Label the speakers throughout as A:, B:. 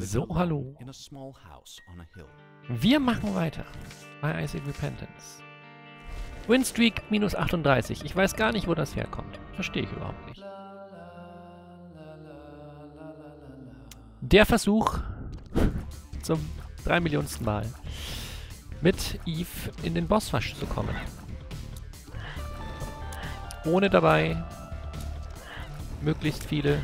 A: So, hallo. Wir machen weiter. Bei Isaac Repentance. Winstreak minus 38. Ich weiß gar nicht, wo das herkommt. Verstehe ich überhaupt nicht. Der Versuch zum 3 Millionsten Mal mit Eve in den Bosswasch zu kommen. Ohne dabei möglichst viele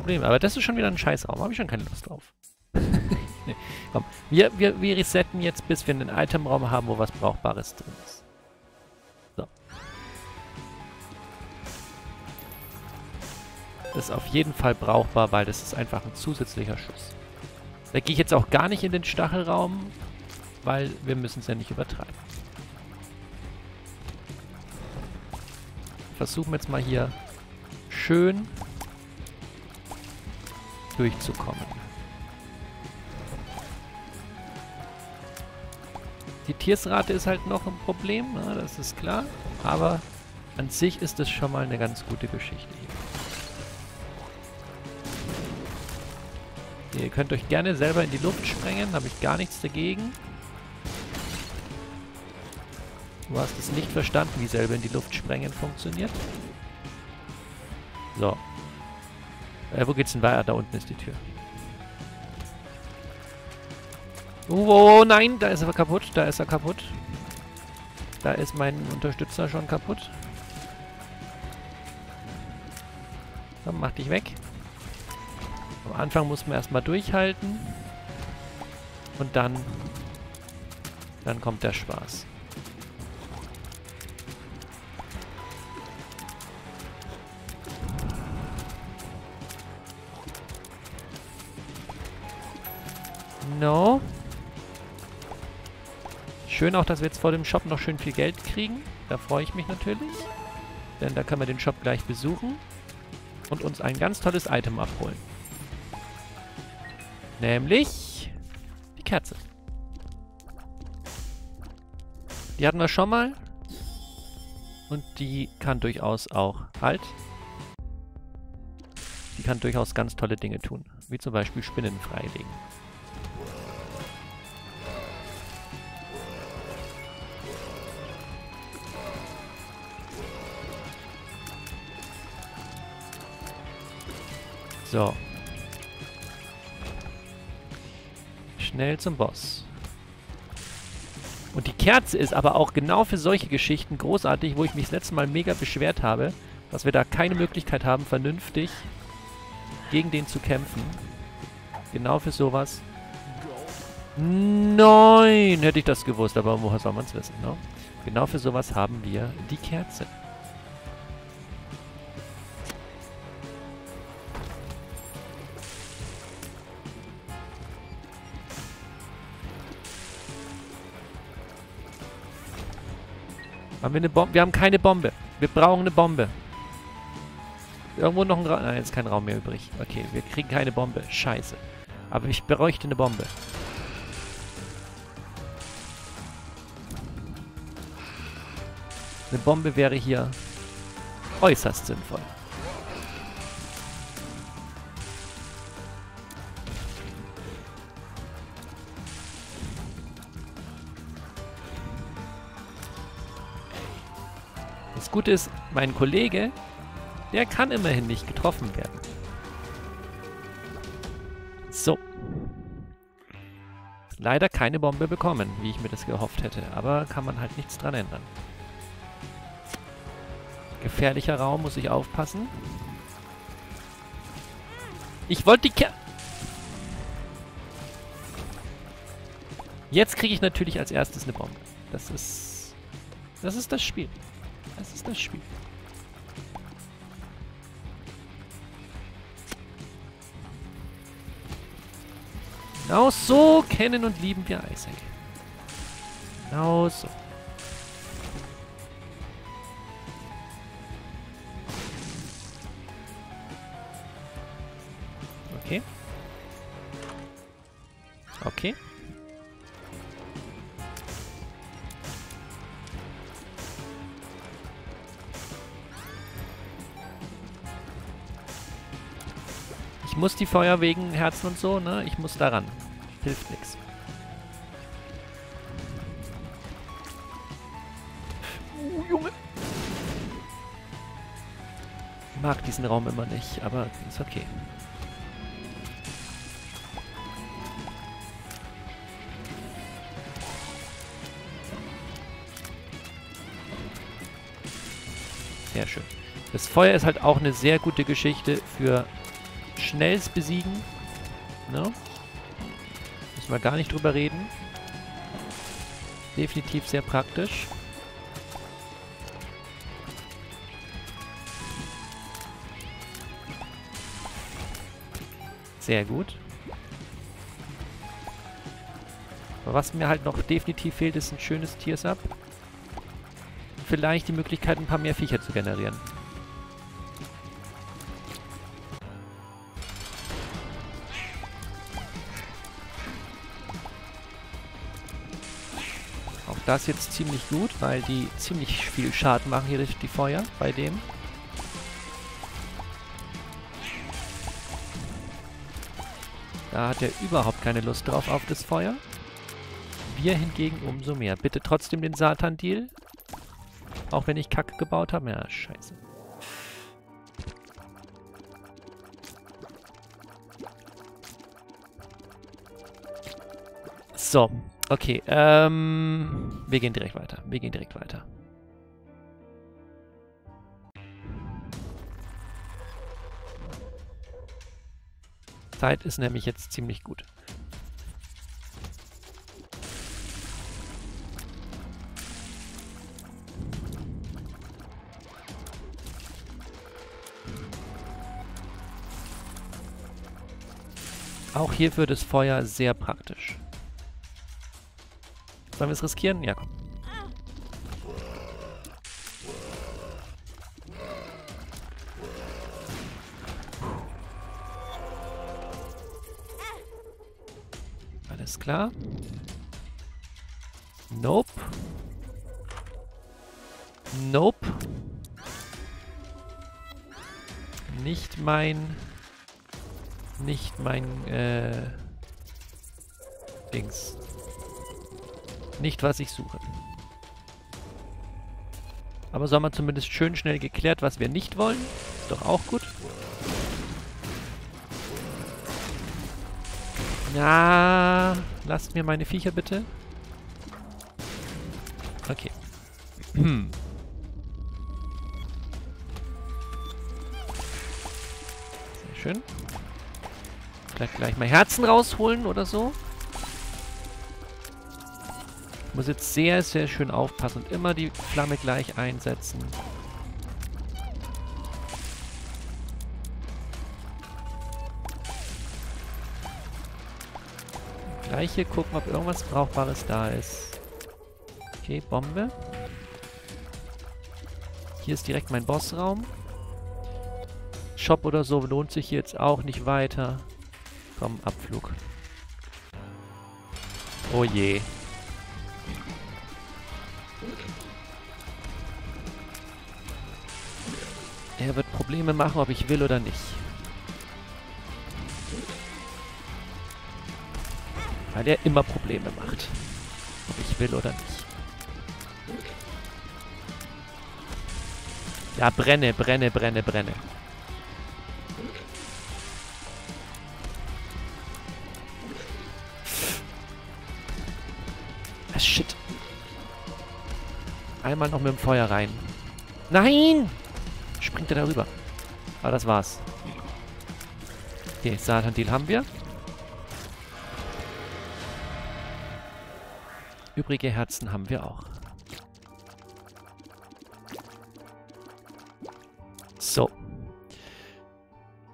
A: Probleme. Aber das ist schon wieder ein Scheißraum. Habe ich schon keine Lust drauf. nee, komm. Wir, wir, wir resetten jetzt, bis wir einen Itemraum haben, wo was Brauchbares drin ist. So. Das ist auf jeden Fall brauchbar, weil das ist einfach ein zusätzlicher Schuss. Da gehe ich jetzt auch gar nicht in den Stachelraum, weil wir müssen es ja nicht übertreiben. Versuchen wir jetzt mal hier schön durchzukommen. Die Tiersrate ist halt noch ein Problem, na, das ist klar. Aber an sich ist es schon mal eine ganz gute Geschichte hier. Ihr könnt euch gerne selber in die Luft sprengen, habe ich gar nichts dagegen. Du hast es nicht verstanden, wie selber in die Luft sprengen funktioniert. So. Äh, wo geht's denn weiter? Da unten ist die Tür. Oh, oh, nein, da ist er kaputt. Da ist er kaputt. Da ist mein Unterstützer schon kaputt. Komm, mach dich weg. Am Anfang muss man erstmal durchhalten. Und dann... Dann kommt der Spaß. No. Schön auch, dass wir jetzt vor dem Shop noch schön viel Geld kriegen. Da freue ich mich natürlich. Denn da können wir den Shop gleich besuchen. Und uns ein ganz tolles Item abholen. Nämlich die Kerze. Die hatten wir schon mal. Und die kann durchaus auch halt. Die kann durchaus ganz tolle Dinge tun. Wie zum Beispiel Spinnen freilegen. So. Schnell zum Boss. Und die Kerze ist aber auch genau für solche Geschichten großartig, wo ich mich das letzte Mal mega beschwert habe, dass wir da keine Möglichkeit haben, vernünftig gegen den zu kämpfen. Genau für sowas. Nein, hätte ich das gewusst, aber woher soll man es wissen, ne? Genau für sowas haben wir die Kerze. Haben wir eine Bombe? Wir haben keine Bombe. Wir brauchen eine Bombe. Irgendwo noch ein Raum. Nein, jetzt ist kein Raum mehr übrig. Okay, wir kriegen keine Bombe. Scheiße. Aber ich bräuchte eine Bombe. Eine Bombe wäre hier äußerst sinnvoll. Gute ist, mein Kollege, der kann immerhin nicht getroffen werden. So. Leider keine Bombe bekommen, wie ich mir das gehofft hätte. Aber kann man halt nichts dran ändern. Gefährlicher Raum, muss ich aufpassen. Ich wollte die Ker... Jetzt kriege ich natürlich als erstes eine Bombe. Das ist... Das ist das Spiel. Das ist das Spiel. Genau so kennen und lieben wir Isaac. Genau so. Muss die Feuer wegen Herzen und so, ne? Ich muss daran. Hilft nichts. Oh, Junge. Ich mag diesen Raum immer nicht, aber ist okay. Sehr schön. Das Feuer ist halt auch eine sehr gute Geschichte für schnelles Besiegen. Ne? Müssen wir gar nicht drüber reden. Definitiv sehr praktisch. Sehr gut. Was mir halt noch definitiv fehlt, ist ein schönes Tears-Up. Vielleicht die Möglichkeit, ein paar mehr Viecher zu generieren. Das jetzt ziemlich gut, weil die ziemlich viel Schaden machen hier durch die Feuer bei dem. Da hat er überhaupt keine Lust drauf auf das Feuer. Wir hingegen umso mehr. Bitte trotzdem den Satan-Deal. Auch wenn ich Kacke gebaut habe. Ja, scheiße. So, okay. Ähm, wir gehen direkt weiter. Wir gehen direkt weiter. Zeit ist nämlich jetzt ziemlich gut. Auch hier für das Feuer sehr praktisch. Sollen wir es riskieren? Ja, komm. Alles klar. Nope. Nope. Nicht mein... Nicht mein, äh... Dings. Nicht, was ich suche. Aber so haben wir zumindest schön schnell geklärt, was wir nicht wollen. Ist doch auch gut. Na, lasst mir meine Viecher bitte. Okay. Hm. Sehr schön. Vielleicht gleich mal Herzen rausholen oder so. Muss jetzt sehr, sehr schön aufpassen und immer die Flamme gleich einsetzen. Gleich hier gucken, ob irgendwas Brauchbares da ist. Okay, Bombe. Hier ist direkt mein Bossraum. Shop oder so lohnt sich jetzt auch nicht weiter. Komm, Abflug. Oh je. Probleme machen, ob ich will oder nicht. Weil er immer Probleme macht. Ob ich will oder nicht. Ja, brenne, brenne, brenne, brenne. Ah, shit. Einmal noch mit dem Feuer rein. Nein! Springt er darüber. Aber das war's. Okay, Satan-Deal haben wir. Übrige Herzen haben wir auch. So.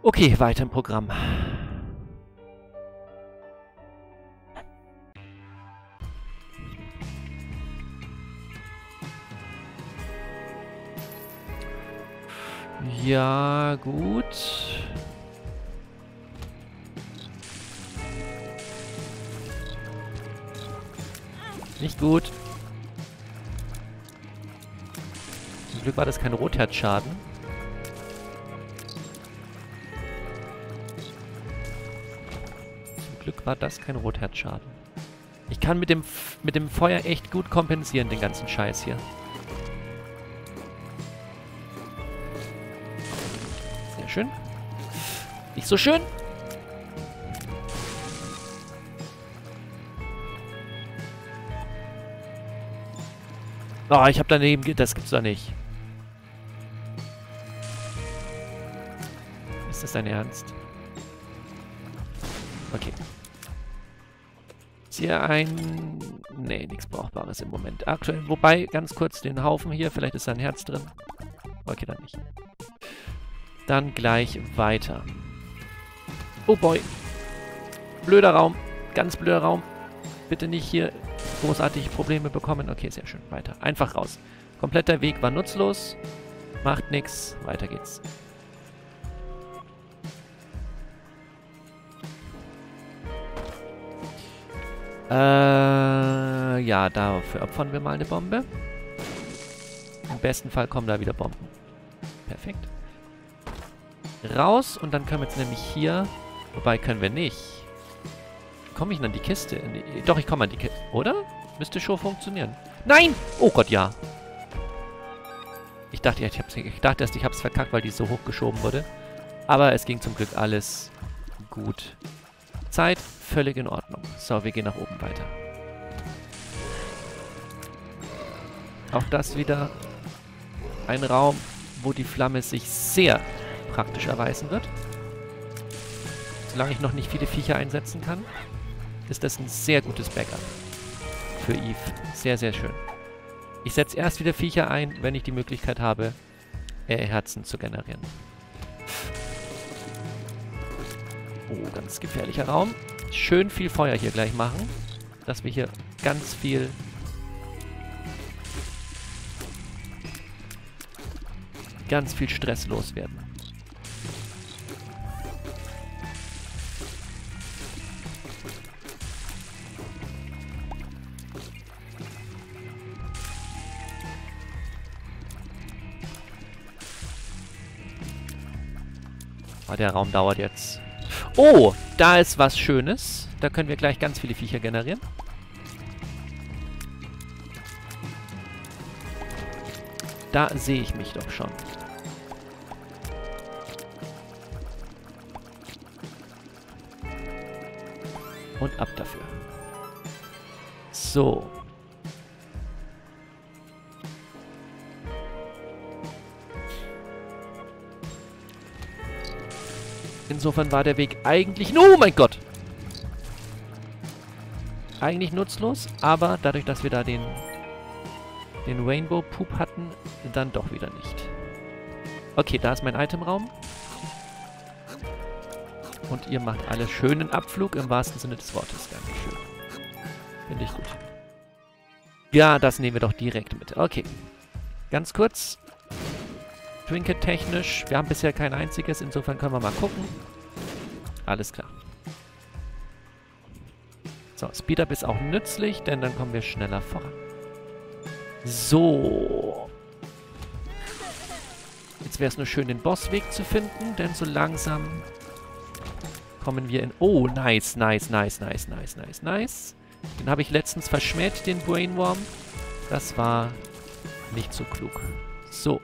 A: Okay, weiter im Programm. Ja, gut. Nicht gut. Zum Glück war das kein Rotherzschaden. Glück war das kein Rotherzschaden. Ich kann mit dem, F mit dem Feuer echt gut kompensieren, den ganzen Scheiß hier. Schön. Nicht so schön. Oh, ich habe daneben... Das gibt's doch nicht. Ist das dein Ernst? Okay. Ist hier ein... Nee, nichts Brauchbares im Moment. Aktuell, wobei, ganz kurz den Haufen hier. Vielleicht ist da ein Herz drin. Okay, dann nicht. Dann gleich weiter. Oh boy. Blöder Raum. Ganz blöder Raum. Bitte nicht hier großartig Probleme bekommen. Okay, sehr schön. Weiter. Einfach raus. Kompletter Weg war nutzlos. Macht nichts. Weiter geht's. Äh, ja, dafür opfern wir mal eine Bombe. Im besten Fall kommen da wieder Bomben. Perfekt. Raus und dann können wir jetzt nämlich hier... Wobei können wir nicht. Komme ich denn an die Kiste? Die, doch, ich komme an die Kiste. Oder? Müsste schon funktionieren. Nein! Oh Gott, ja. Ich dachte, ich, hab's, ich dachte erst, ich hab's verkackt, weil die so hochgeschoben wurde. Aber es ging zum Glück alles gut. Zeit, völlig in Ordnung. So, wir gehen nach oben weiter. Auch das wieder ein Raum, wo die Flamme sich sehr praktisch erweisen wird. Solange ich noch nicht viele Viecher einsetzen kann ist das ein sehr gutes Backup für Eve. Sehr, sehr schön. Ich setze erst wieder Viecher ein, wenn ich die Möglichkeit habe, äh, Herzen zu generieren. Oh, ganz gefährlicher Raum. Schön viel Feuer hier gleich machen, dass wir hier ganz viel ganz viel Stress loswerden. Oh, der Raum dauert jetzt. Oh, da ist was Schönes. Da können wir gleich ganz viele Viecher generieren. Da sehe ich mich doch schon. Und ab dafür. So. Insofern war der Weg eigentlich... Oh mein Gott! Eigentlich nutzlos, aber dadurch, dass wir da den, den Rainbow-Poop hatten, dann doch wieder nicht. Okay, da ist mein Itemraum. Und ihr macht alle schönen Abflug im wahrsten Sinne des Wortes. Dankeschön. Finde ich gut. Ja, das nehmen wir doch direkt mit. Okay. Ganz kurz. Trinket technisch. Wir haben bisher kein einziges, insofern können wir mal gucken. Alles klar. So, Speed-Up ist auch nützlich, denn dann kommen wir schneller voran. So. Jetzt wäre es nur schön, den Bossweg zu finden, denn so langsam kommen wir in... Oh, nice, nice, nice, nice, nice, nice, nice. Den habe ich letztens verschmäht, den Brainworm. Das war nicht so klug. So.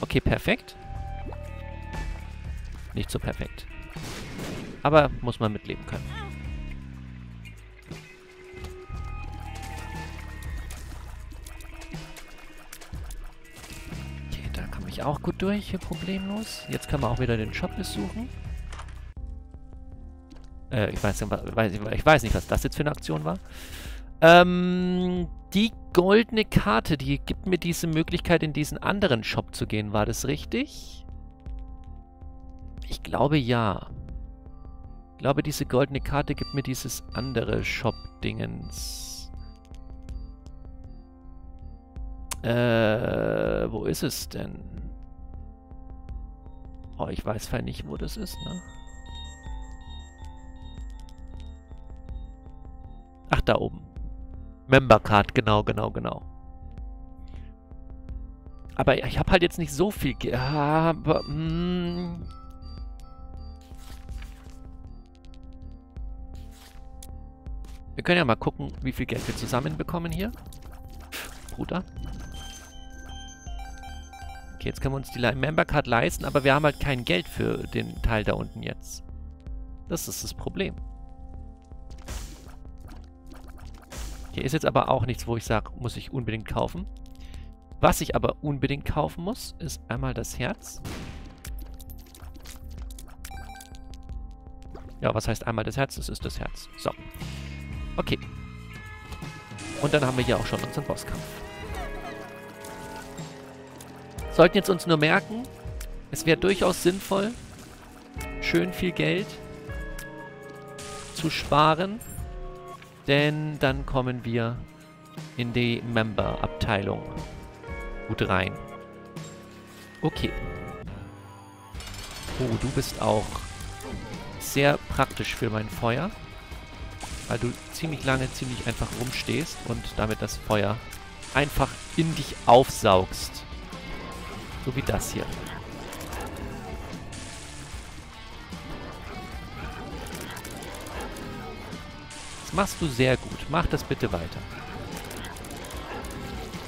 A: Okay, perfekt. Nicht so perfekt. Aber muss man mitleben können. Okay, da komme ich auch gut durch, hier problemlos. Jetzt können wir auch wieder den Shop besuchen. Äh, ich weiß, ich weiß nicht, was das jetzt für eine Aktion war. Ähm, die goldene Karte, die gibt mir diese Möglichkeit, in diesen anderen Shop zu gehen. War das richtig? Ich glaube ja. Ich glaube, diese goldene Karte gibt mir dieses andere Shop-Dingens. Äh, wo ist es denn? Oh, ich weiß fein nicht, wo das ist, ne? Ach, da oben. Member Card, genau, genau, genau. Aber ich habe halt jetzt nicht so viel... Ge aber... Mh, wir können ja mal gucken, wie viel Geld wir zusammenbekommen hier. Bruder. Okay, jetzt können wir uns die Member Card leisten, aber wir haben halt kein Geld für den Teil da unten jetzt. Das ist das Problem. Hier ist jetzt aber auch nichts, wo ich sage, muss ich unbedingt kaufen. Was ich aber unbedingt kaufen muss, ist einmal das Herz. Ja, was heißt einmal das Herz? Das ist das Herz. So. Okay. Und dann haben wir hier auch schon unseren Bosskampf. Sollten jetzt uns nur merken, es wäre durchaus sinnvoll, schön viel Geld zu sparen, denn dann kommen wir in die Member-Abteilung gut rein. Okay. Oh, du bist auch sehr praktisch für mein Feuer. Weil du ziemlich lange, ziemlich einfach rumstehst und damit das Feuer einfach in dich aufsaugst. So wie das hier. Machst du sehr gut. Mach das bitte weiter.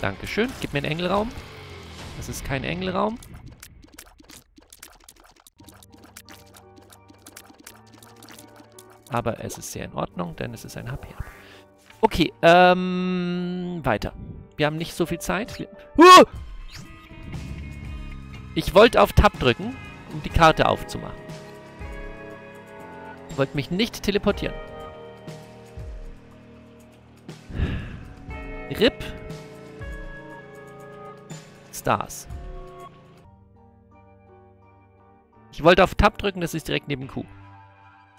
A: Dankeschön. Gib mir einen Engelraum. Das ist kein Engelraum. Aber es ist sehr in Ordnung, denn es ist ein HP. Okay, ähm, weiter. Wir haben nicht so viel Zeit. Ich wollte auf Tab drücken, um die Karte aufzumachen. Ich wollte mich nicht teleportieren. RIP. Stars. Ich wollte auf Tab drücken, das ist direkt neben Q.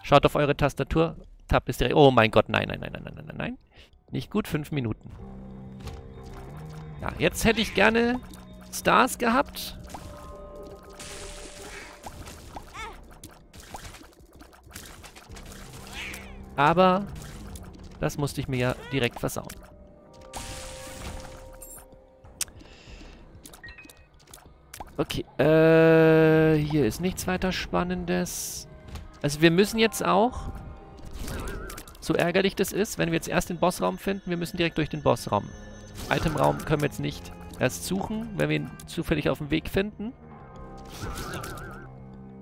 A: Schaut auf eure Tastatur. Tab ist direkt... Oh mein Gott, nein, nein, nein, nein, nein, nein, nein. Nicht gut, fünf Minuten. Ja, jetzt hätte ich gerne Stars gehabt. Aber das musste ich mir ja direkt versauen. Okay, äh, hier ist nichts weiter Spannendes. Also wir müssen jetzt auch, so ärgerlich das ist, wenn wir jetzt erst den Bossraum finden, wir müssen direkt durch den Bossraum. Itemraum können wir jetzt nicht erst suchen, wenn wir ihn zufällig auf dem Weg finden.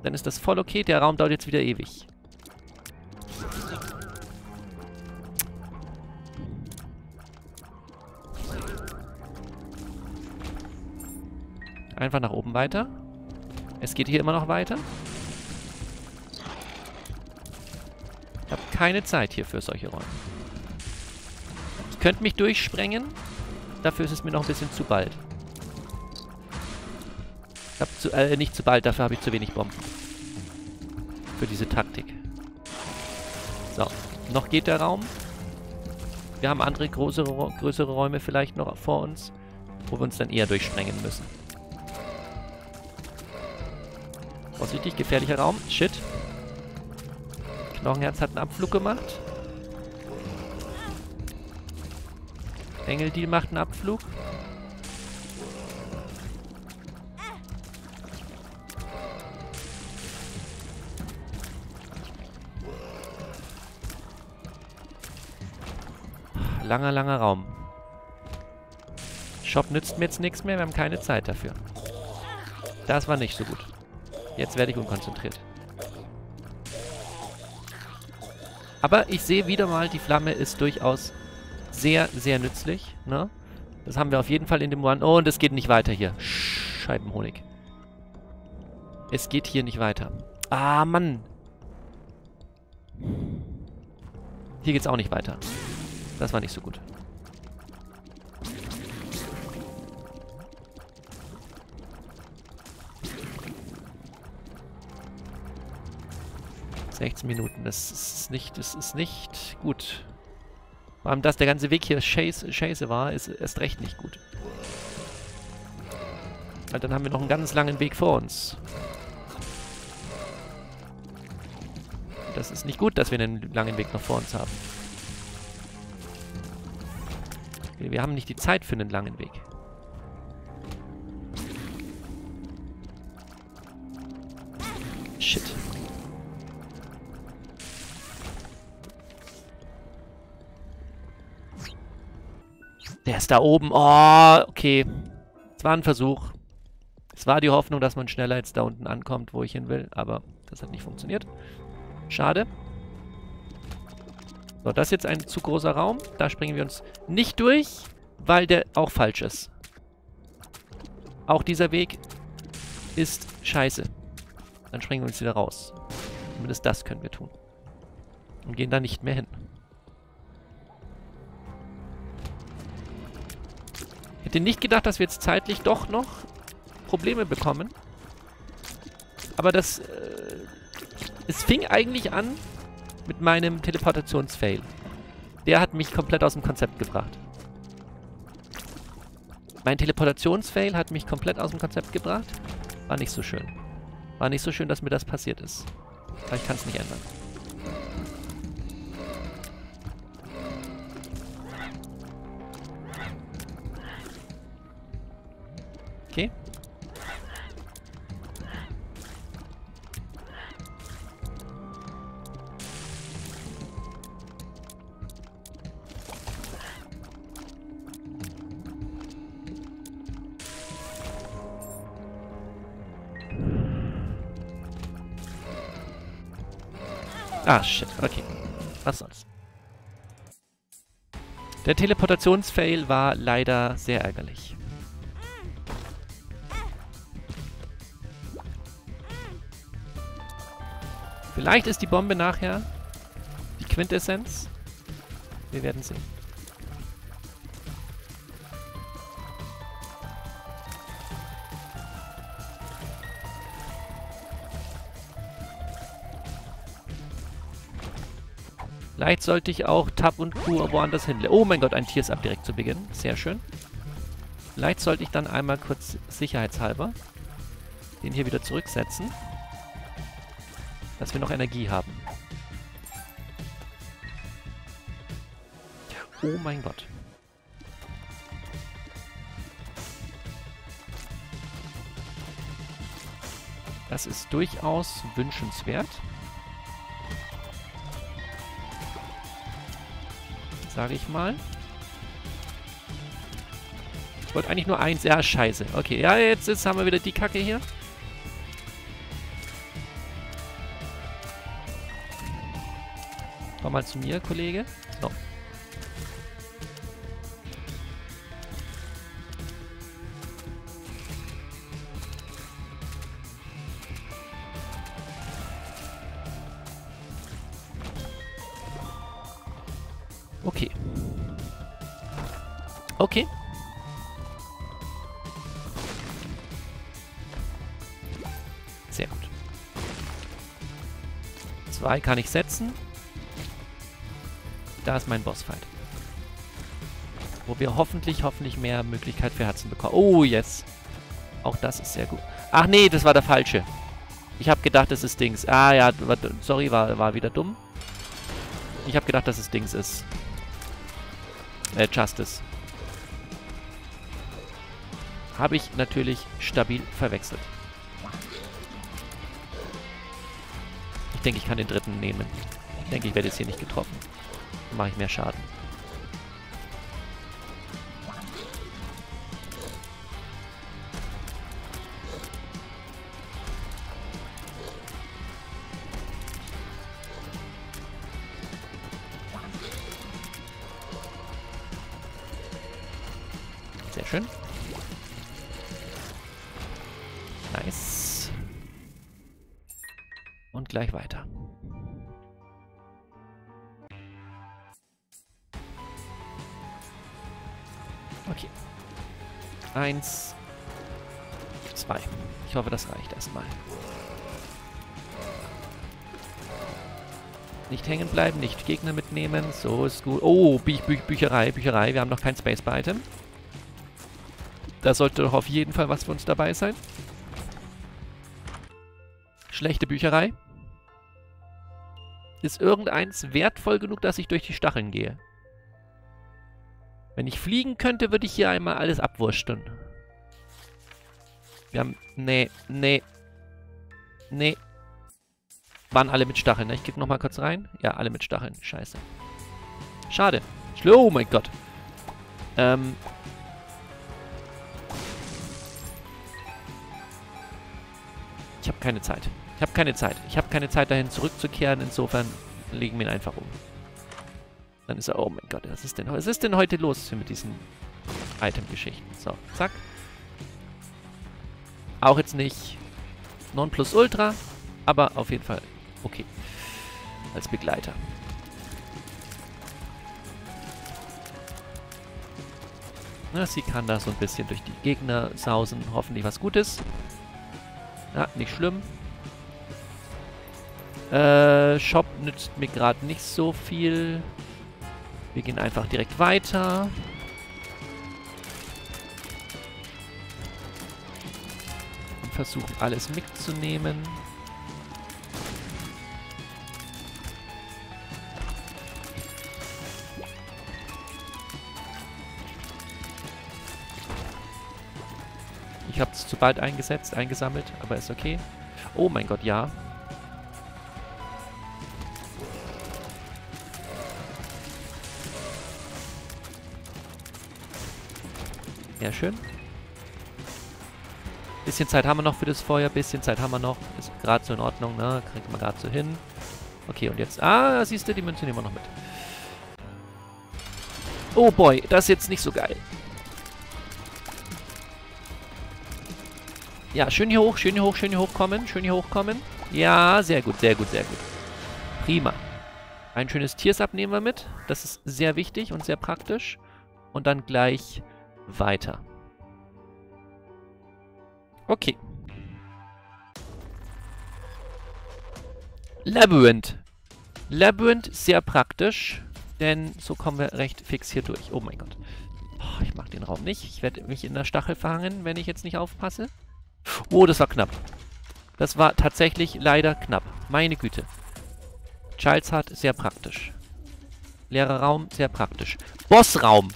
A: Dann ist das voll okay, der Raum dauert jetzt wieder ewig. Einfach nach oben weiter. Es geht hier immer noch weiter. Ich habe keine Zeit hier für solche Räume. Ich könnte mich durchsprengen. Dafür ist es mir noch ein bisschen zu bald. Ich habe zu, äh, nicht zu bald, dafür habe ich zu wenig Bomben. Für diese Taktik. So, noch geht der Raum. Wir haben andere größere, größere Räume vielleicht noch vor uns, wo wir uns dann eher durchsprengen müssen. Vorsichtig, gefährlicher Raum. Shit. Knochenherz hat einen Abflug gemacht. Engeldeal macht einen Abflug. Langer, langer Raum. Shop nützt mir jetzt nichts mehr, wir haben keine Zeit dafür. Das war nicht so gut. Jetzt werde ich unkonzentriert. Aber ich sehe wieder mal, die Flamme ist durchaus sehr, sehr nützlich. Ne? Das haben wir auf jeden Fall in dem One. Oh, und es geht nicht weiter hier. Scheibenhonig. Es geht hier nicht weiter. Ah, Mann. Hier geht's auch nicht weiter. Das war nicht so gut. 16 Minuten. Das ist nicht, das ist nicht gut. Vor allem, dass der ganze Weg hier scheiße, scheiße war, ist erst recht nicht gut. Weil dann haben wir noch einen ganz langen Weg vor uns. Das ist nicht gut, dass wir einen langen Weg noch vor uns haben. Wir haben nicht die Zeit für einen langen Weg. Der ist da oben. Oh, okay. Es war ein Versuch. Es war die Hoffnung, dass man schneller jetzt da unten ankommt, wo ich hin will. Aber das hat nicht funktioniert. Schade. So, das ist jetzt ein zu großer Raum. Da springen wir uns nicht durch, weil der auch falsch ist. Auch dieser Weg ist scheiße. Dann springen wir uns wieder raus. Zumindest das können wir tun. Und gehen da nicht mehr hin. Hätte nicht gedacht, dass wir jetzt zeitlich doch noch Probleme bekommen. Aber das... Äh, es fing eigentlich an mit meinem Teleportationsfail. Der hat mich komplett aus dem Konzept gebracht. Mein Teleportationsfail hat mich komplett aus dem Konzept gebracht. War nicht so schön. War nicht so schön, dass mir das passiert ist. Aber ich kann es nicht ändern. Ah, shit. Okay. Was soll's. Der Teleportationsfail war leider sehr ärgerlich. Vielleicht ist die Bombe nachher die Quintessenz. Wir werden sehen. Vielleicht sollte ich auch Tab und Q woanders hin. Oh mein Gott, ein Tier ist ab direkt zu Beginn. Sehr schön. Vielleicht sollte ich dann einmal kurz sicherheitshalber den hier wieder zurücksetzen. Dass wir noch Energie haben. Oh mein Gott. Das ist durchaus wünschenswert. Sage ich mal. Ich wollte eigentlich nur eins. Ja, scheiße. Okay, ja, jetzt, jetzt haben wir wieder die Kacke hier. Komm mal zu mir, Kollege. Okay. Okay. Sehr gut. Zwei kann ich setzen. Da ist mein Bossfight. Wo wir hoffentlich, hoffentlich mehr Möglichkeit für Herzen bekommen. Oh, yes. Auch das ist sehr gut. Ach nee, das war der falsche. Ich habe gedacht, das ist Dings. Ah ja, sorry, war, war wieder dumm. Ich habe gedacht, dass es Dings ist. Äh, Justice. Habe ich natürlich stabil verwechselt. Ich denke, ich kann den dritten nehmen. Ich denke, ich werde jetzt hier nicht getroffen. Dann mache ich mehr Schaden. Eins. Zwei. Ich hoffe, das reicht erstmal. Nicht hängen bleiben, nicht Gegner mitnehmen. So ist gut. Oh, Bü Bü Bücherei, Bücherei. Wir haben noch kein Space-Item. Da sollte doch auf jeden Fall was für uns dabei sein. Schlechte Bücherei. Ist irgendeins wertvoll genug, dass ich durch die Stacheln gehe? Wenn ich fliegen könnte, würde ich hier einmal alles abwursteln. Wir haben... Nee, nee. Nee. Waren alle mit Stacheln, ne? Ich klicke nochmal kurz rein. Ja, alle mit Stacheln. Scheiße. Schade. Oh mein Gott. Ähm. Ich habe keine Zeit. Ich habe keine Zeit. Ich habe keine Zeit, dahin zurückzukehren. Insofern legen wir ihn einfach um. Dann ist er... Oh mein Gott, was ist denn, was ist denn heute los mit diesen Item-Geschichten? So, zack. Auch jetzt nicht Nonplusultra, aber auf jeden Fall okay. Als Begleiter. Na, sie kann da so ein bisschen durch die Gegner sausen. Hoffentlich was Gutes. Ja, nicht schlimm. Äh, Shop nützt mir gerade nicht so viel. Wir gehen einfach direkt weiter. Und versuchen alles mitzunehmen. Ich habe es zu bald eingesetzt, eingesammelt, aber ist okay. Oh mein Gott, ja. Sehr schön. Bisschen Zeit haben wir noch für das Feuer, bisschen Zeit haben wir noch. Ist gerade so in Ordnung, ne? Kriegt man gerade so hin. Okay, und jetzt... Ah, siehst du, die Münze nehmen wir noch mit. Oh boy, das ist jetzt nicht so geil. Ja, schön hier hoch, schön hier hoch, schön hier hochkommen, schön hier hochkommen. Ja, sehr gut, sehr gut, sehr gut. Prima. Ein schönes Tiersab nehmen wir mit. Das ist sehr wichtig und sehr praktisch. Und dann gleich weiter. Okay. Labyrinth. Labyrinth sehr praktisch, denn so kommen wir recht fix hier durch. Oh mein Gott. Oh, ich mag den Raum nicht. Ich werde mich in der Stachel verhangen, wenn ich jetzt nicht aufpasse. Oh, das war knapp. Das war tatsächlich leider knapp. Meine Güte. Childs hat sehr praktisch. Leerer Raum, sehr praktisch. Bossraum.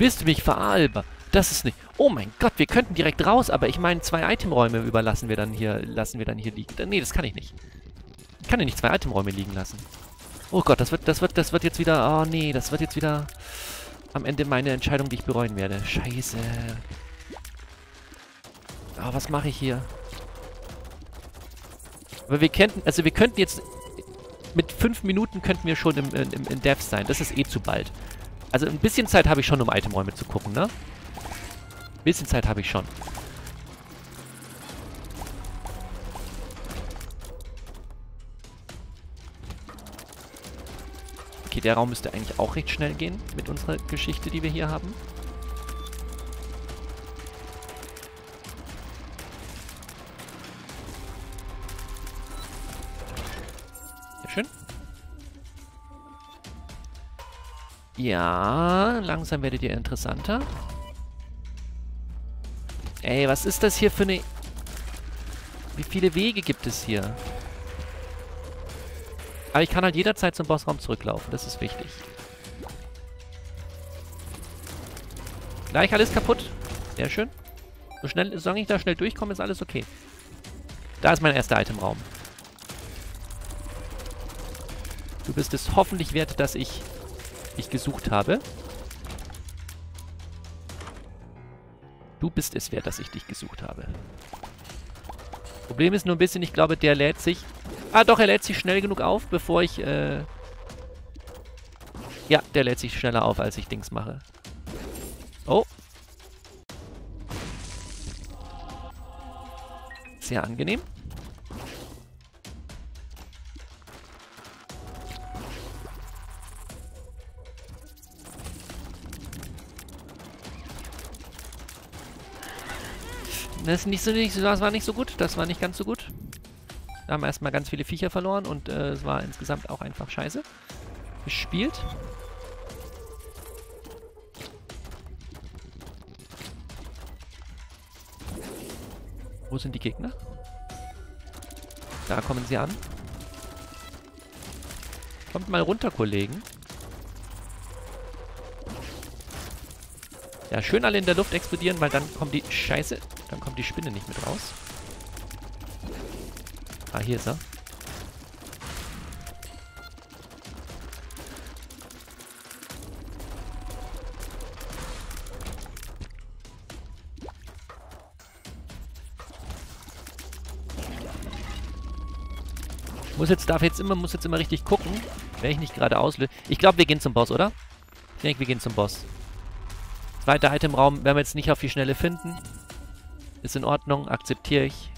A: Willst du mich veralbern? Das ist nicht... Oh mein Gott, wir könnten direkt raus, aber ich meine, zwei Itemräume überlassen wir dann hier, lassen wir dann hier liegen. Nee, das kann ich nicht. Ich kann ja nicht zwei Itemräume liegen lassen. Oh Gott, das wird, das wird, das wird jetzt wieder... Oh nee, das wird jetzt wieder am Ende meine Entscheidung, die ich bereuen werde. Scheiße. Oh, was mache ich hier? Aber wir könnten, also wir könnten jetzt, mit fünf Minuten könnten wir schon im, im, im Dev sein. Das ist eh zu bald. Also ein bisschen Zeit habe ich schon, um Itemräume zu gucken, ne? Ein bisschen Zeit habe ich schon. Okay, der Raum müsste eigentlich auch recht schnell gehen mit unserer Geschichte, die wir hier haben. Sehr schön. Ja, langsam werdet ihr interessanter. Ey, was ist das hier für eine... Wie viele Wege gibt es hier? Aber ich kann halt jederzeit zum Bossraum zurücklaufen. Das ist wichtig. Gleich alles kaputt. Sehr schön. So schnell, solange ich da schnell durchkomme, ist alles okay. Da ist mein erster Itemraum. Du bist es hoffentlich wert, dass ich dich gesucht habe. Du bist es wert, dass ich dich gesucht habe. Problem ist nur ein bisschen, ich glaube, der lädt sich Ah, doch, er lädt sich schnell genug auf, bevor ich, äh... Ja, der lädt sich schneller auf, als ich Dings mache. Oh. Sehr angenehm. Das, nicht so, das war nicht so gut. Das war nicht ganz so gut. Da haben wir erstmal ganz viele Viecher verloren und äh, es war insgesamt auch einfach scheiße gespielt. Wo sind die Gegner? Da kommen sie an. Kommt mal runter, Kollegen. Ja, schön alle in der Luft explodieren, weil dann kommt die... Scheiße. Dann kommt die Spinne nicht mit raus. Ah, hier ist er. Muss jetzt, darf jetzt immer, muss jetzt immer richtig gucken, wenn ich nicht gerade auslöse. Ich glaube, wir gehen zum Boss, oder? Ich denke, wir gehen zum Boss. Zweiter Itemraum werden wir jetzt nicht auf die Schnelle finden. Ist in Ordnung, akzeptiere ich.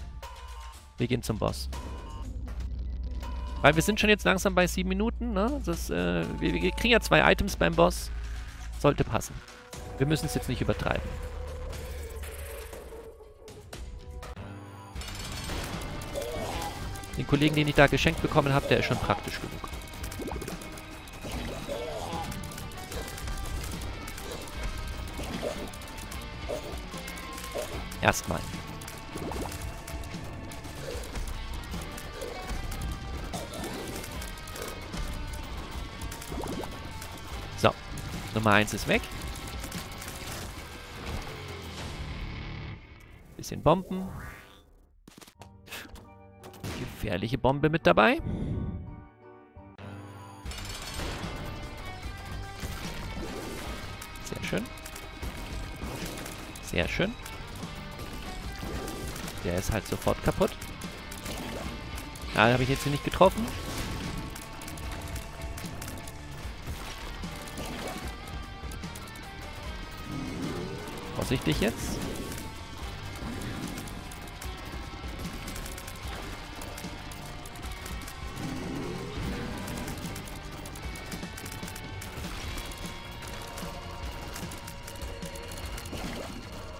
A: Wir gehen zum Boss. Weil wir sind schon jetzt langsam bei sieben Minuten, ne? Das, äh, wir, wir kriegen ja zwei Items beim Boss. Sollte passen. Wir müssen es jetzt nicht übertreiben. Den Kollegen, den ich da geschenkt bekommen habe, der ist schon praktisch genug. Erstmal. So. Nummer 1 ist weg. Bisschen Bomben. Gefährliche Bombe mit dabei. Sehr schön. Sehr schön. Der ist halt sofort kaputt. Ah, habe ich jetzt hier nicht getroffen. Vorsichtig jetzt.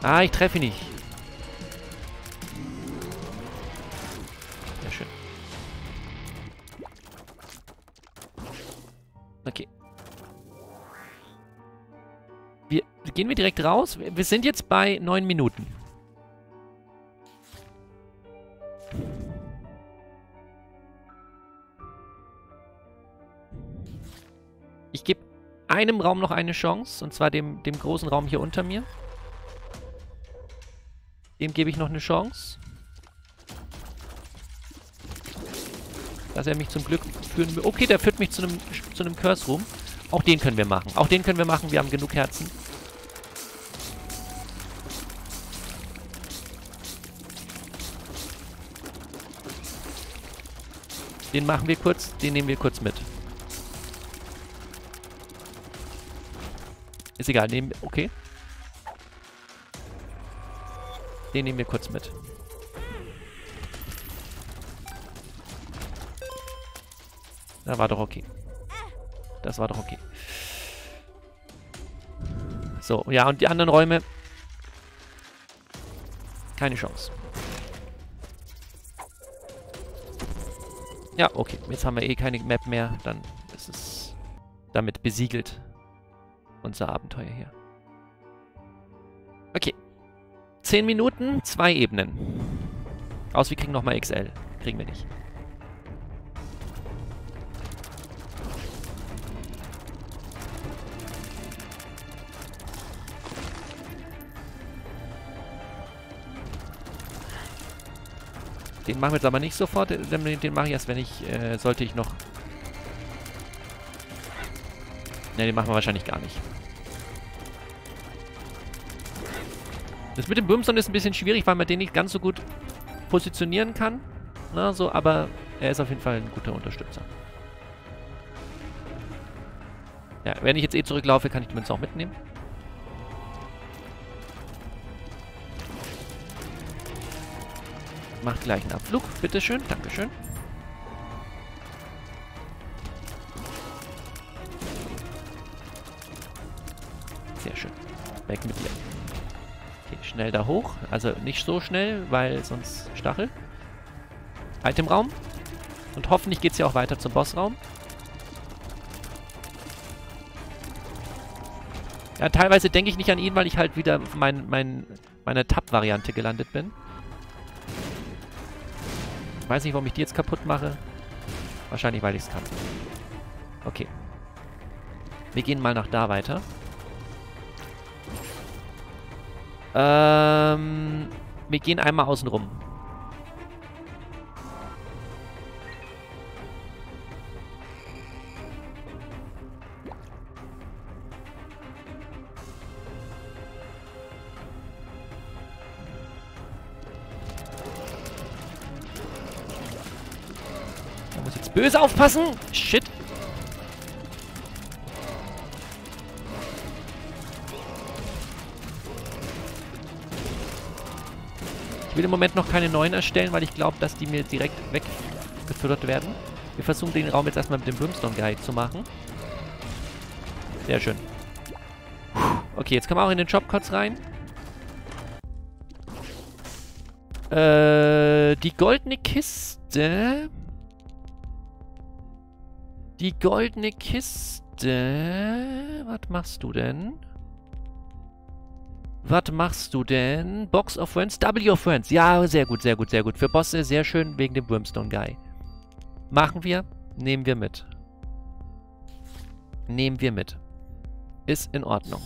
A: Ah, ich treffe ihn nicht. Direkt raus? Wir sind jetzt bei neun Minuten. Ich gebe einem Raum noch eine Chance, und zwar dem, dem großen Raum hier unter mir. Dem gebe ich noch eine Chance. Dass er mich zum Glück führen will. Okay, der führt mich zu einem, zu einem Curse Room. Auch den können wir machen. Auch den können wir machen. Wir haben genug Herzen. Den machen wir kurz. Den nehmen wir kurz mit. Ist egal. Nehmen, okay. Den nehmen wir kurz mit. Da war doch okay. Das war doch okay. So, ja, und die anderen Räume. Keine Chance. Ja, okay. Jetzt haben wir eh keine Map mehr. Dann ist es damit besiegelt. Unser Abenteuer hier. 10 Minuten, zwei Ebenen. Aus, wir kriegen nochmal XL. Kriegen wir nicht. Den machen wir jetzt aber nicht sofort. Den, den mache ich erst, wenn ich, äh, sollte ich noch... Ne, den machen wir wahrscheinlich gar nicht. Das mit dem Brimstone ist ein bisschen schwierig, weil man den nicht ganz so gut positionieren kann. Na, so, aber er ist auf jeden Fall ein guter Unterstützer. Ja, wenn ich jetzt eh zurücklaufe, kann ich die Münze auch mitnehmen. Macht gleich einen Abflug, bitteschön, dankeschön. Sehr schön. Weg mit dir. Schnell da hoch. Also nicht so schnell, weil sonst Stachel. Itemraum. Und hoffentlich geht es ja auch weiter zum Bossraum. Ja, teilweise denke ich nicht an ihn, weil ich halt wieder mein, mein, meiner Tab-Variante gelandet bin. Weiß nicht, warum ich die jetzt kaputt mache. Wahrscheinlich, weil ich es kann. Okay. Wir gehen mal nach da weiter. Ähm, wir gehen einmal außen rum. Böse aufpassen. Shit. Ich will im Moment noch keine neuen erstellen, weil ich glaube, dass die mir direkt weggefüttert werden. Wir versuchen den Raum jetzt erstmal mit dem Brimstone Guide zu machen. Sehr schön. Okay, jetzt können wir auch in den Job kurz rein. Äh, die goldene Kiste. Die goldene Kiste. Was machst du denn? Was machst du denn? Box of Friends? W of Friends. Ja, sehr gut, sehr gut, sehr gut. Für Bosse sehr schön wegen dem Brimstone Guy. Machen wir. Nehmen wir mit. Nehmen wir mit. Ist in Ordnung.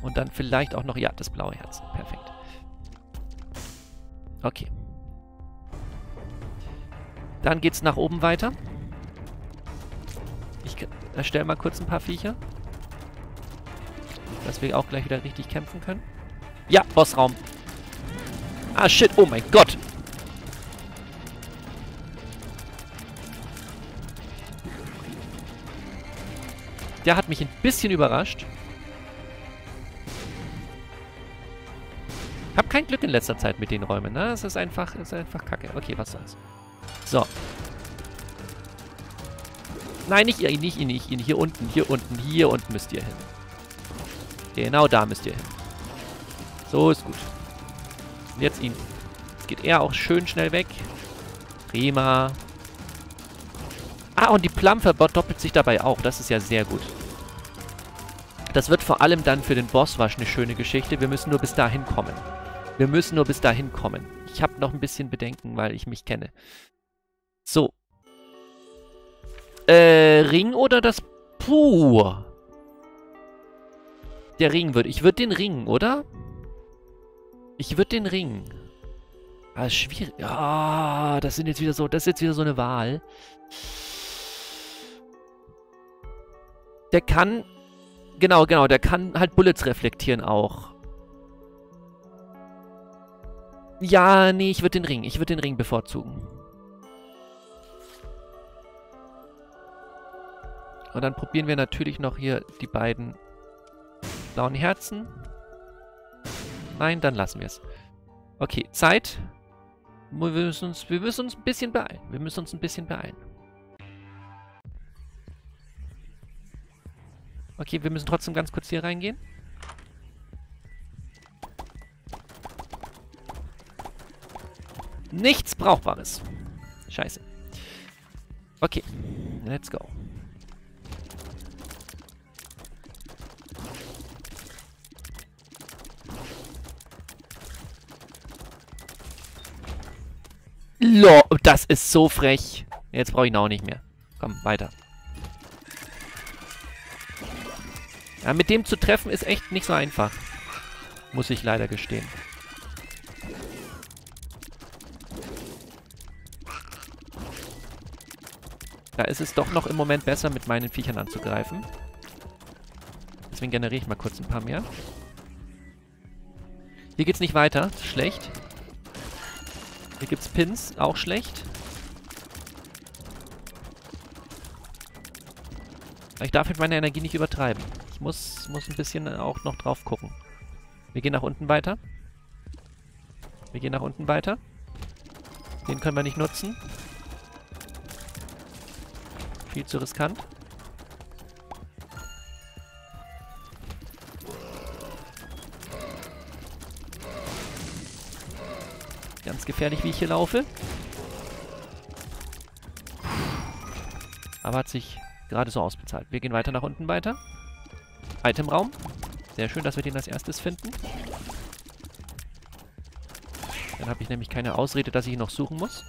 A: Und dann vielleicht auch noch... Ja, das blaue Herz. Perfekt. Okay. Dann geht's nach oben weiter. Ich erstelle mal kurz ein paar Viecher. Dass wir auch gleich wieder richtig kämpfen können. Ja, Bossraum. Ah, shit. Oh mein Gott. Der hat mich ein bisschen überrascht. Hab kein Glück in letzter Zeit mit den Räumen, ne? Es ist einfach, ist einfach kacke. Okay, was soll's. So. Nein, nicht ihr, nicht ihn, nicht ihn. Hier unten, hier unten, hier unten müsst ihr hin. Genau da müsst ihr hin. So ist gut. Und jetzt ihn. Jetzt geht er auch schön schnell weg. Prima. Ah, und die Plum verdoppelt sich dabei auch. Das ist ja sehr gut. Das wird vor allem dann für den Bosswasch eine schöne Geschichte. Wir müssen nur bis dahin kommen. Wir müssen nur bis dahin kommen. Ich habe noch ein bisschen Bedenken, weil ich mich kenne. So. Äh, Ring oder das... Puh. Der Ring wird... Ich würde den Ring, oder? Ich würde den Ring. Ah, schwierig. Ah, das sind jetzt wieder so... Das ist jetzt wieder so eine Wahl. Der kann... Genau, genau. Der kann halt Bullets reflektieren auch. Ja, nee, ich würde den Ring. Ich würde den Ring bevorzugen. Und dann probieren wir natürlich noch hier die beiden blauen Herzen. Nein, dann lassen wir es. Okay, Zeit. Wir müssen, uns, wir müssen uns ein bisschen beeilen. Wir müssen uns ein bisschen beeilen. Okay, wir müssen trotzdem ganz kurz hier reingehen. Nichts Brauchbares. Scheiße. Okay, let's go. Lo, das ist so frech. Jetzt brauche ich ihn auch nicht mehr. Komm, weiter. Ja, mit dem zu treffen ist echt nicht so einfach. Muss ich leider gestehen. Da ist es doch noch im Moment besser, mit meinen Viechern anzugreifen. Deswegen generiere ich mal kurz ein paar mehr. Hier geht's nicht weiter. Schlecht. Hier gibt's Pins. Auch schlecht. Ich darf mit meiner Energie nicht übertreiben. Ich muss, muss ein bisschen auch noch drauf gucken. Wir gehen nach unten weiter. Wir gehen nach unten weiter. Den können wir nicht nutzen. Viel zu riskant. Gefährlich, wie ich hier laufe. Aber hat sich gerade so ausbezahlt. Wir gehen weiter nach unten weiter. Itemraum. Sehr schön, dass wir den als erstes finden. Dann habe ich nämlich keine Ausrede, dass ich ihn noch suchen muss.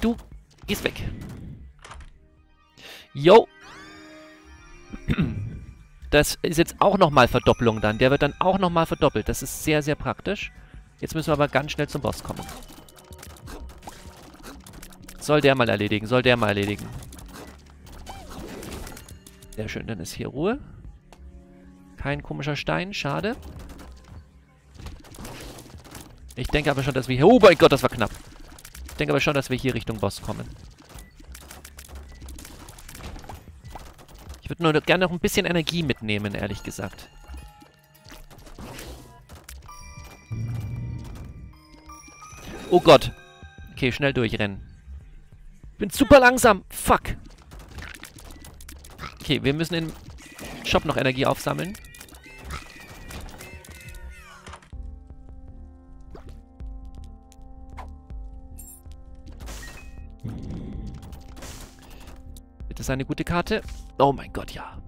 A: Du Gehst weg. Jo. Das ist jetzt auch nochmal Verdopplung dann. Der wird dann auch nochmal verdoppelt. Das ist sehr, sehr praktisch. Jetzt müssen wir aber ganz schnell zum Boss kommen. Soll der mal erledigen, soll der mal erledigen. Sehr schön, dann ist hier Ruhe. Kein komischer Stein, schade. Ich denke aber schon, dass wir hier... Oh mein Gott, das war knapp. Ich denke aber schon, dass wir hier Richtung Boss kommen. Würde nur gerne noch ein bisschen Energie mitnehmen, ehrlich gesagt. Oh Gott. Okay, schnell durchrennen. Bin super langsam. Fuck. Okay, wir müssen im Shop noch Energie aufsammeln. Bitte ist eine gute Karte. Oh mein Gott, ja.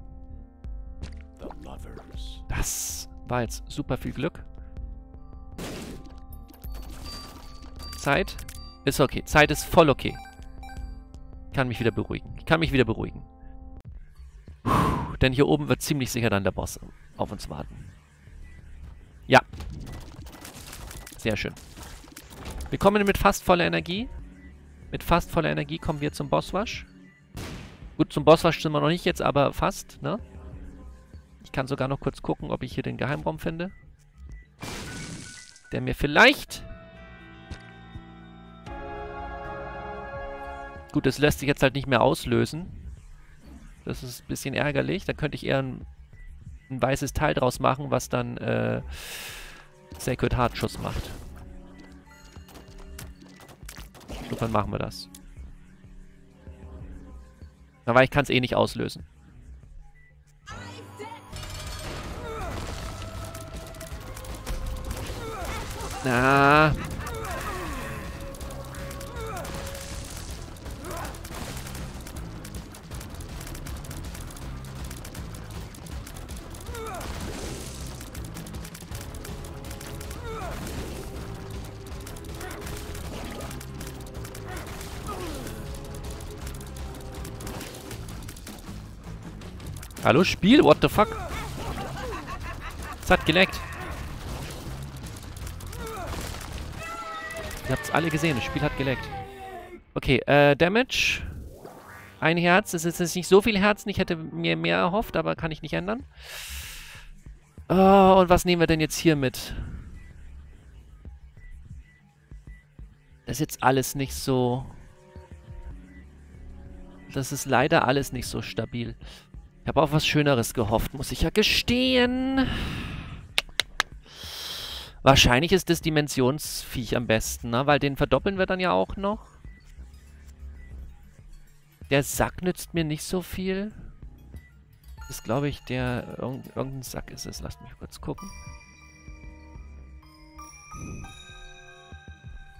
A: Das war jetzt super viel Glück. Zeit ist okay. Zeit ist voll okay. Ich kann mich wieder beruhigen. Ich kann mich wieder beruhigen. Puh, denn hier oben wird ziemlich sicher dann der Boss auf uns warten. Ja. Sehr schön. Wir kommen mit fast voller Energie. Mit fast voller Energie kommen wir zum Bosswasch. Gut, zum Bosswasch sind wir noch nicht jetzt, aber fast, ne? Ich kann sogar noch kurz gucken, ob ich hier den Geheimraum finde. Der mir vielleicht Gut, das lässt sich jetzt halt nicht mehr auslösen. Das ist ein bisschen ärgerlich. Da könnte ich eher ein, ein weißes Teil draus machen, was dann äh, Sacred Heart Schuss macht. Insofern machen wir das. Aber ich kann es eh nicht auslösen. Na, Hallo Spiel, what the fuck? Es hat geleckt. Ihr habt es alle gesehen, das Spiel hat geleckt. Okay, äh, Damage. Ein Herz, es ist jetzt nicht so viel Herzen, ich hätte mir mehr erhofft, aber kann ich nicht ändern. Oh, und was nehmen wir denn jetzt hier mit? Das ist jetzt alles nicht so... Das ist leider alles nicht so stabil. Ich habe auf was Schöneres gehofft, muss ich ja gestehen. Wahrscheinlich ist das Dimensionsviech am besten, ne? Weil den verdoppeln wir dann ja auch noch. Der Sack nützt mir nicht so viel. Das ist, glaube ich, der... irgendein Sack ist es. Lasst mich kurz gucken.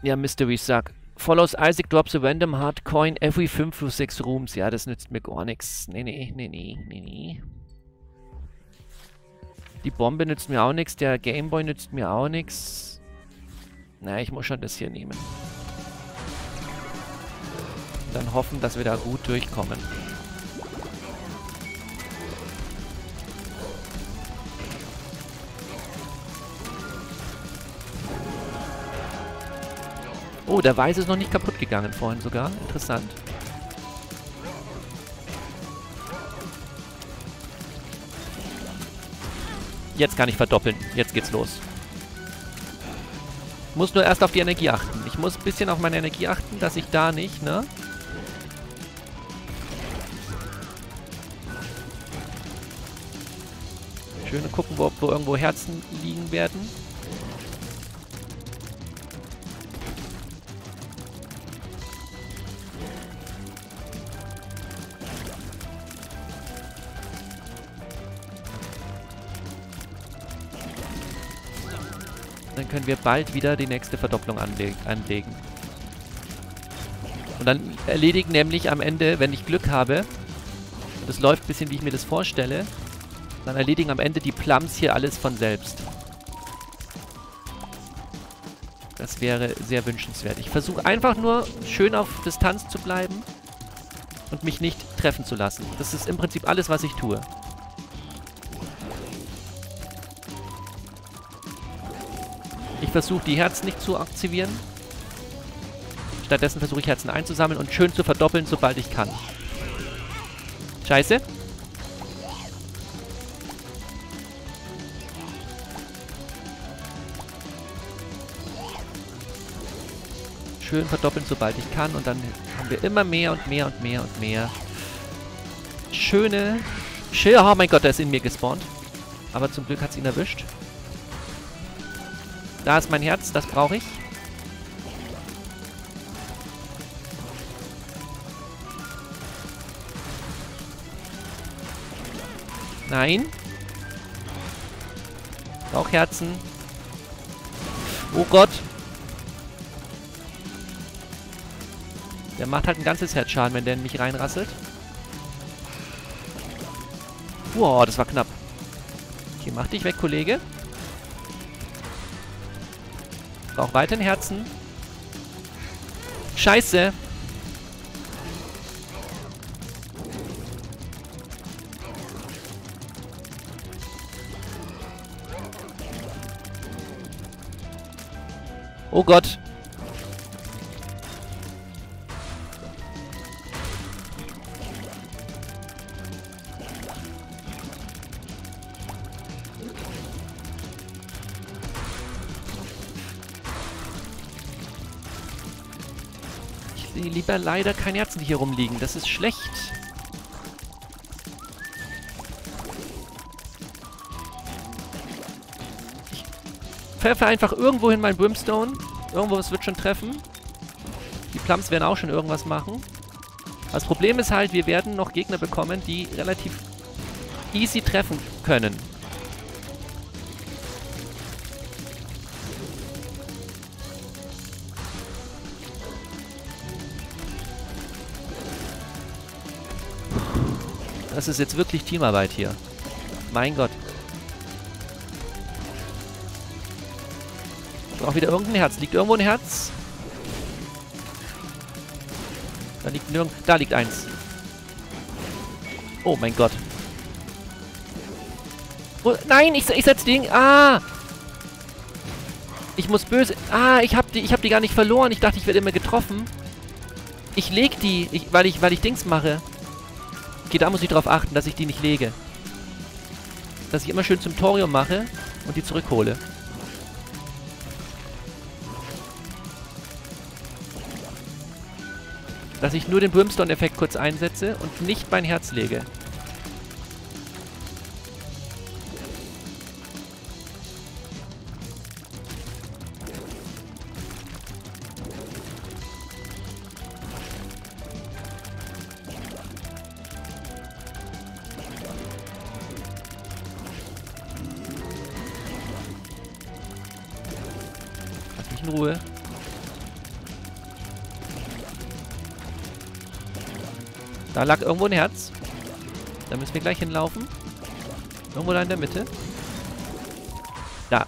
A: Ja, Mystery Sack. Follows Isaac drops a random hard coin every 5 to 6 rooms. Ja, das nützt mir gar nichts. Nee, nee, nee, nee, nee, nee. Die Bombe nützt mir auch nichts. Der Gameboy nützt mir auch nichts. Na, ich muss schon das hier nehmen. Dann hoffen, dass wir da gut durchkommen. Oh, der Weiß ist noch nicht kaputt gegangen vorhin sogar. Interessant. Jetzt kann ich verdoppeln. Jetzt geht's los. Muss nur erst auf die Energie achten. Ich muss ein bisschen auf meine Energie achten, dass ich da nicht, ne? Schön gucken, wo, wo irgendwo Herzen liegen werden. Dann können wir bald wieder die nächste Verdopplung anle anlegen. Und dann erledigen nämlich am Ende, wenn ich Glück habe, es läuft ein bisschen, wie ich mir das vorstelle, dann erledigen am Ende die Plums hier alles von selbst. Das wäre sehr wünschenswert. Ich versuche einfach nur schön auf Distanz zu bleiben. und mich nicht treffen zu lassen. Das ist im Prinzip alles, was ich tue. Versuche, die Herzen nicht zu aktivieren. Stattdessen versuche ich Herzen einzusammeln und schön zu verdoppeln, sobald ich kann. Scheiße. Schön verdoppeln, sobald ich kann. Und dann haben wir immer mehr und mehr und mehr und mehr schöne... Schön, oh mein Gott, der ist in mir gespawnt. Aber zum Glück hat es ihn erwischt. Da ist mein Herz, das brauche ich. Nein. Herzen. Oh Gott. Der macht halt ein ganzes Herzschaden, wenn der in mich reinrasselt. Wow, das war knapp. Okay, mach dich weg, Kollege. Brauch weiterhin Herzen. Scheiße. Oh Gott. Lieber leider kein Herzen hier rumliegen. Das ist schlecht. pfeffe einfach irgendwo hin mein Brimstone. Irgendwo, es wird schon treffen. Die Plums werden auch schon irgendwas machen. Das Problem ist halt, wir werden noch Gegner bekommen, die relativ easy treffen können. Das ist jetzt wirklich Teamarbeit hier. Mein Gott. Auch wieder irgendein Herz. Liegt irgendwo ein Herz? Da liegt nirgend... Da liegt eins. Oh mein Gott. Oh, nein, ich, ich setze Ding. Ah! Ich muss böse... Ah, ich hab die, ich hab die gar nicht verloren. Ich dachte, ich werde immer getroffen. Ich leg die, ich, weil, ich, weil ich Dings mache. Okay, da muss ich drauf achten, dass ich die nicht lege. Dass ich immer schön zum Torium mache und die zurückhole. dass ich nur den Brimstone-Effekt kurz einsetze und nicht mein Herz lege. Da lag irgendwo ein Herz. Da müssen wir gleich hinlaufen. Irgendwo da in der Mitte. Da.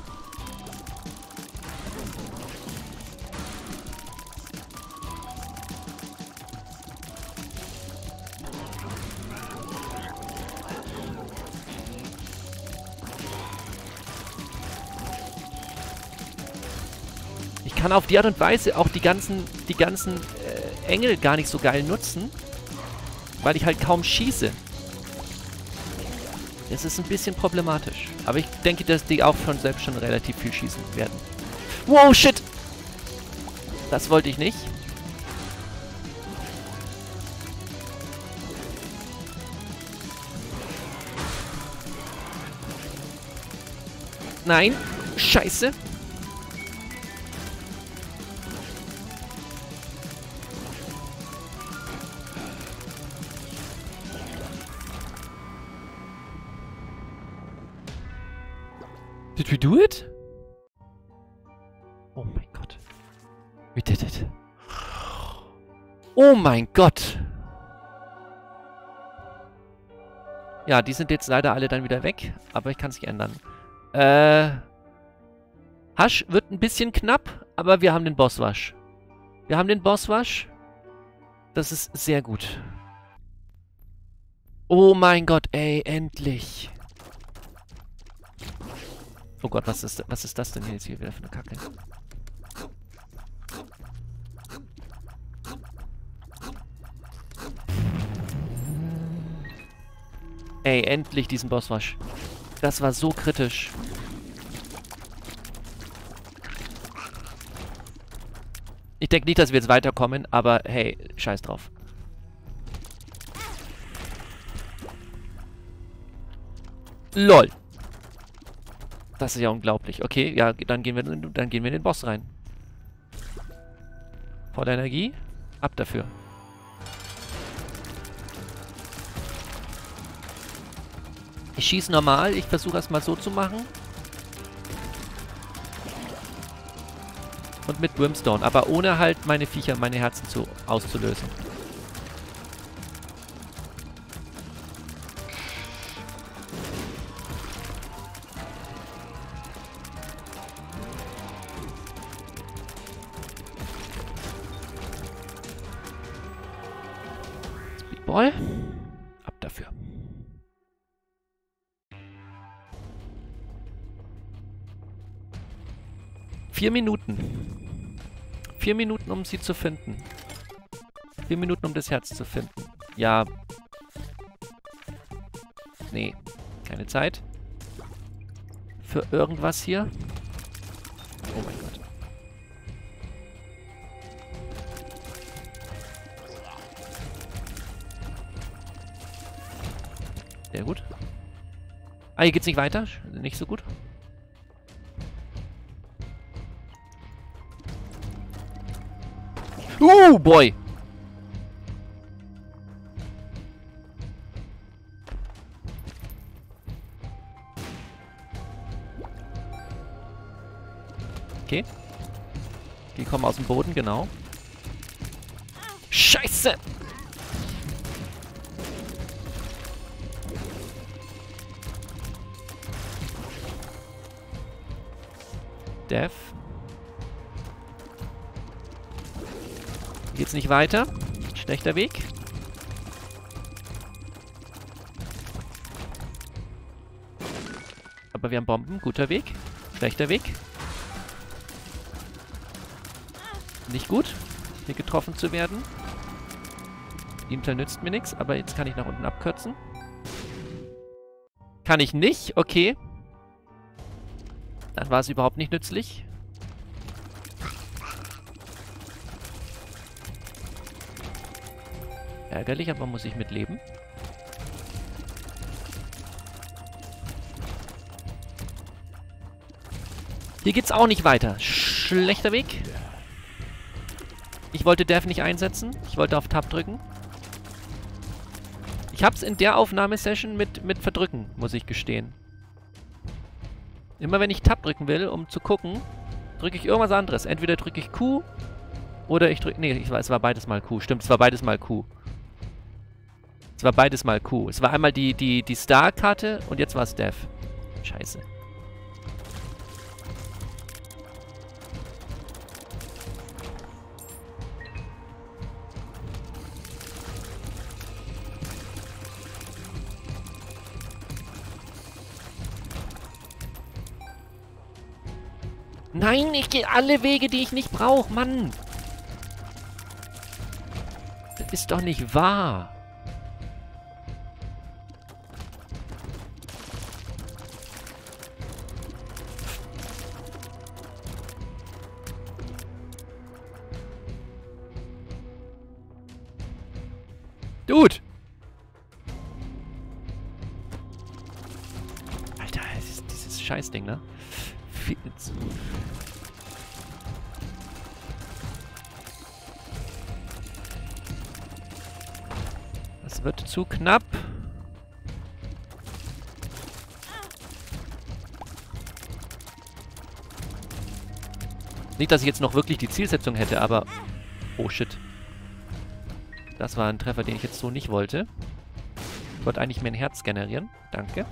A: Ich kann auf die Art und Weise auch die ganzen, die ganzen äh, Engel gar nicht so geil nutzen. Weil ich halt kaum schieße. Das ist ein bisschen problematisch. Aber ich denke, dass die auch schon selbst schon relativ viel schießen werden. Wow, shit! Das wollte ich nicht. Nein. Scheiße. Oh mein Gott. Ja, die sind jetzt leider alle dann wieder weg. Aber ich kann es nicht ändern. Äh... Hasch wird ein bisschen knapp, aber wir haben den Bosswasch. Wir haben den Bosswasch. Das ist sehr gut. Oh mein Gott, ey, endlich. Oh Gott, was ist, was ist das denn jetzt hier wieder für eine Kacke? Ey, endlich diesen Bosswasch. Das war so kritisch. Ich denke nicht, dass wir jetzt weiterkommen, aber hey, scheiß drauf. LOL. Das ist ja unglaublich. Okay, ja, dann gehen wir, dann gehen wir in den Boss rein. Voller Energie. Ab dafür. Ich schieße normal. Ich versuche erstmal so zu machen. Und mit Brimstone. Aber ohne halt meine Viecher, meine Herzen zu, auszulösen. Vier Minuten. Vier Minuten, um sie zu finden. Vier Minuten, um das Herz zu finden. Ja. Nee. Keine Zeit. Für irgendwas hier. Oh mein Gott. Sehr gut. Ah, hier geht's nicht weiter. Nicht so gut. Uh, boy. Okay. Die kommen aus dem Boden, genau. Scheiße! Dev. Geht's nicht weiter? Schlechter Weg. Aber wir haben Bomben. Guter Weg. Schlechter Weg. Nicht gut, hier getroffen zu werden. Intel nützt mir nichts, aber jetzt kann ich nach unten abkürzen. Kann ich nicht? Okay. Dann war es überhaupt nicht nützlich. Ärgerlich, aber muss ich mitleben. Hier geht's auch nicht weiter. Schlechter Weg. Ich wollte Dev nicht einsetzen. Ich wollte auf Tab drücken. Ich hab's in der Aufnahmesession mit, mit Verdrücken, muss ich gestehen. Immer wenn ich Tab drücken will, um zu gucken, drücke ich irgendwas anderes. Entweder drücke ich Q oder ich drücke... Nee, ich, es war beides mal Q. Stimmt, es war beides mal Q. Es war beides mal Q. Es war einmal die, die, die Star-Karte und jetzt war es Dev. Scheiße. Nein, ich gehe alle Wege, die ich nicht brauche, Mann. Das ist doch nicht wahr. Nicht, dass ich jetzt noch wirklich die Zielsetzung hätte, aber... Oh, shit. Das war ein Treffer, den ich jetzt so nicht wollte. Ich wollte eigentlich mehr ein Herz generieren. Danke.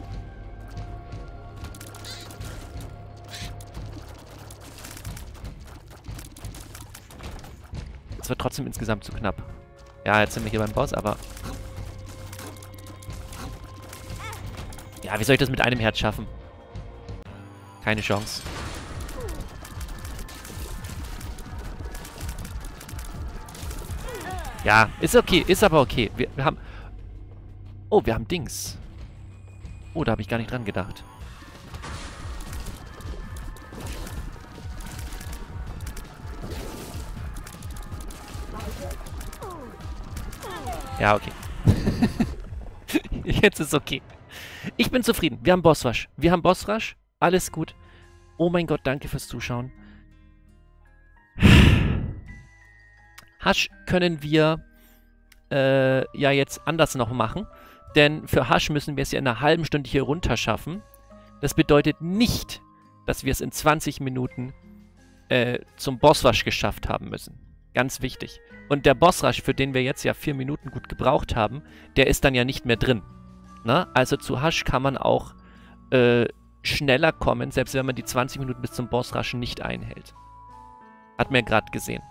A: Es wird trotzdem insgesamt zu knapp. Ja, jetzt sind wir hier beim Boss, aber... Ja, wie soll ich das mit einem Herz schaffen? Keine Chance. Ja, ist okay, ist aber okay. Wir, wir haben... Oh, wir haben Dings. Oh, da habe ich gar nicht dran gedacht. Ja, okay. Jetzt ist okay. Ich bin zufrieden. Wir haben Bossrush. Wir haben Bossrush. Alles gut. Oh mein Gott, danke fürs Zuschauen. Hasch können wir äh, ja jetzt anders noch machen. Denn für Hasch müssen wir es ja in einer halben Stunde hier runter schaffen. Das bedeutet nicht, dass wir es in 20 Minuten äh, zum Bossrush geschafft haben müssen. Ganz wichtig. Und der Bossrush, für den wir jetzt ja vier Minuten gut gebraucht haben, der ist dann ja nicht mehr drin. Na? Also zu Hasch kann man auch äh, schneller kommen, selbst wenn man die 20 Minuten bis zum Bossrush nicht einhält. Hat ja gerade gesehen.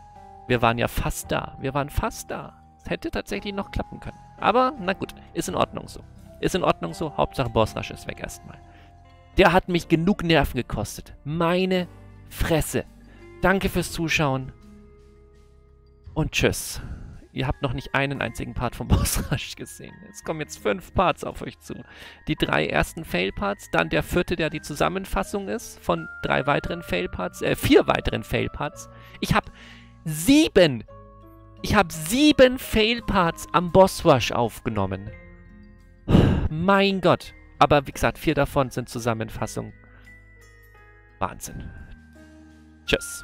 A: Wir waren ja fast da. Wir waren fast da. Es hätte tatsächlich noch klappen können. Aber, na gut, ist in Ordnung so. Ist in Ordnung so. Hauptsache Bossrush ist weg erstmal. Der hat mich genug Nerven gekostet. Meine Fresse. Danke fürs Zuschauen. Und tschüss. Ihr habt noch nicht einen einzigen Part vom Boss Rush gesehen. Es kommen jetzt fünf Parts auf euch zu. Die drei ersten Fail-Parts, dann der vierte, der die Zusammenfassung ist von drei weiteren Fail-Parts, äh, vier weiteren Fail-Parts. Ich habe sieben, ich habe sieben Fail-Parts am Boss Rush aufgenommen. Mein Gott. Aber wie gesagt, vier davon sind Zusammenfassungen. Wahnsinn. Tschüss.